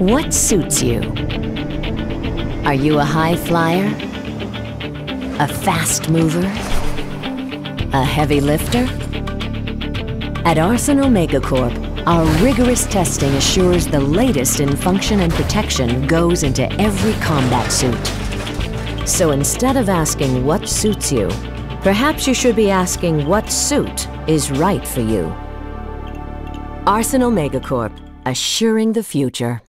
What suits you? Are you a high flyer? A fast mover? A heavy lifter? At Arsenal Megacorp, our rigorous testing assures the latest in function and protection goes into every combat suit. So instead of asking what suits you, perhaps you should be asking what suit is right for you. Arsenal Megacorp, assuring the future.